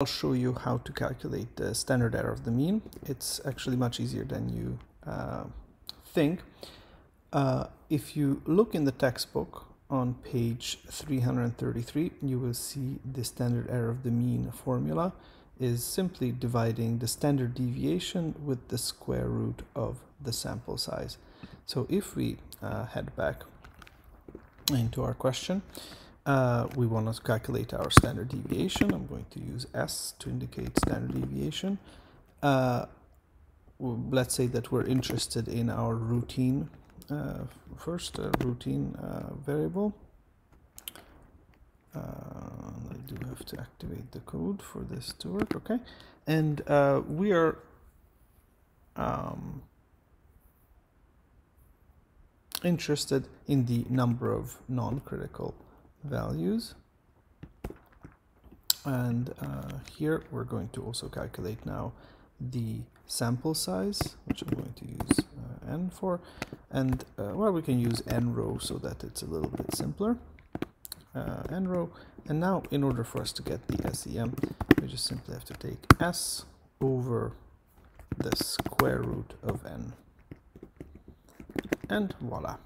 I'll show you how to calculate the standard error of the mean. It's actually much easier than you uh, think. Uh, if you look in the textbook on page 333, you will see the standard error of the mean formula is simply dividing the standard deviation with the square root of the sample size. So if we uh, head back into our question, uh, we want to calculate our standard deviation. I'm going to use S to indicate standard deviation. Uh, let's say that we're interested in our routine uh, first, routine uh, variable. Uh, I do have to activate the code for this to work, okay? And uh, we are um, interested in the number of non-critical values. And uh, here we're going to also calculate now the sample size, which I'm going to use uh, n for. And uh, well, we can use n row so that it's a little bit simpler. Uh, n row. And now in order for us to get the SEM, we just simply have to take s over the square root of n. And voila.